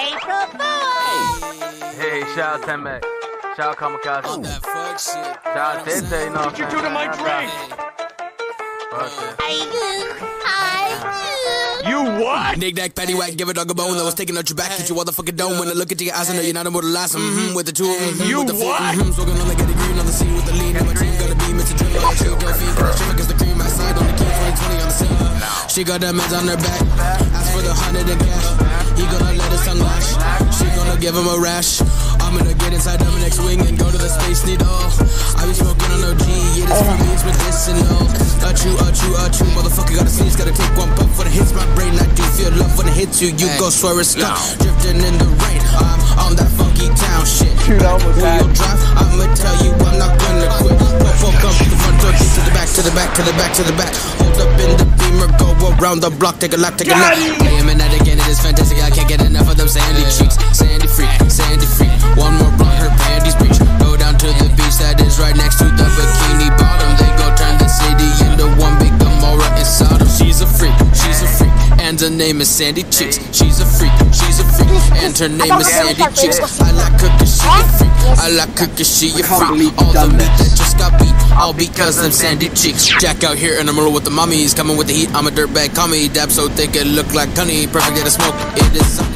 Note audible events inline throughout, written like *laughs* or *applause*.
April Fool! Hey, shout out Teme. Shout out Kamikaze. On that fuck shit. Shout out Tete, you know what you I'm do to my drink? Fuck it. I, You what? Nick Nack, Patty Whack, give a dog a bone that was taking out your back. Hit your motherfucking dome when I look into your eyes. I know you're not able to last. Mm-hmm, with the two, mm-hmm, You with the what? Mm-hmm, smoking on the get green on the scene with the lean. And my team gotta be Mr. Dream. Like she girl feet, shit against the cream. I side on the key, 2020 on the scene. She got that meds on her back. Ask for the hundred and cash. He gonna let his tongue. She gonna give him a rash. I'm gonna get inside of next wing and go to the space needle. I be smoking on OG, yeah, this for me, it's medicinal. Achoo, achoo, achoo, motherfucker gotta sneeze, gotta take one puff for the hits. My brain, I do feel love when it hits you. You go swear it's gone. Drifting in the rain, I'm on that funky town shit. Dude, I almost had drive, I'ma tell you I'm not gonna quit. Puff up, come the front door, to the back, to the back, to the back, to the back. Hold up in the around the block, take a lap, take a lap. Play him that again, it is fantastic. I can't get enough of them sandy cheeks. Sandy freak, sandy freak. One more blunt, her panties breach. Go down to the beach that is right next to the bikini bottom. They go turn the city into one big Gomorrah and Sodom. She's a freak, she's a freak, and her name is Sandy Cheeks. She's a freak, she's a freak, and her name is Sandy Cheeks. I like her 'cause she a freak. I like her 'cause she a can't freak. All the meat that just got beat, all because them Sandy Cheeks. Jack out here in the middle with the mummies, coming with the heat. I'm a dirtbag, call me dab so thick it look like honey. Perfect day to smoke. It is something.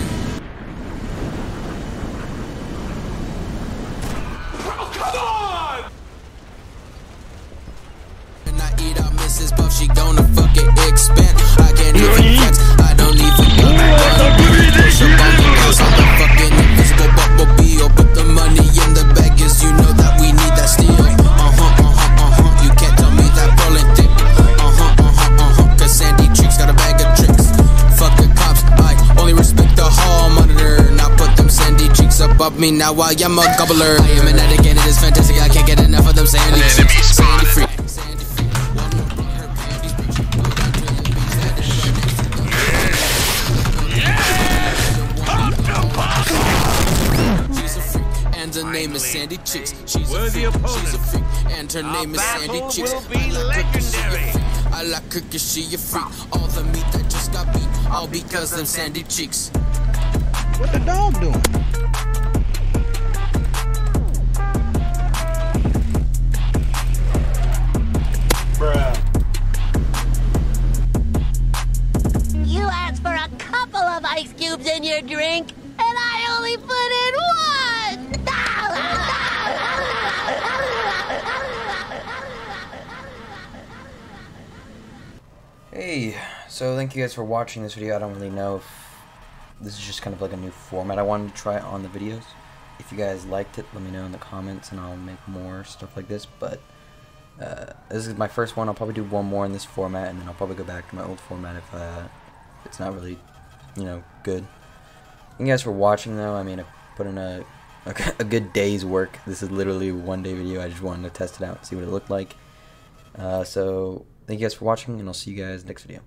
When I eat out Mrs. Puff, she gonna fucking expand. I can't even flex, I don't even push Cheeks me, now I am a gobbler. I am an addict and it is fantastic, I can't get enough of them Sandy Cheeks. Sandy freak. Sandy freak. One more blunt, her panties breach. Go down to the beach, that is right next to the She's a freak, and her name is Sandy Cheeks. She's a Worthy freak, opponent. she's a freak, and her name is Sandy battle Cheeks. will be I like her 'cause she a legendary. freak. I like her 'cause she a freak. All the meat that just got beat, all because them Sandy Cheeks. What the dog doing? Ice cubes in your drink, and I only put in one! Hey, so thank you guys for watching this video. I don't really know if this is just kind of like a new format I wanted to try on the videos. If you guys liked it, let me know in the comments and I'll make more stuff like this. But uh, this is my first one. I'll probably do one more in this format and then I'll probably go back to my old format if uh, it's not really, you know, good. Thank you guys for watching though. I mean, I put in a, *laughs* a, a good day's work. This is literally one day video. I just wanted to test it out, see what it looked like. Uh, so thank you guys for watching, and I'll see you guys next video.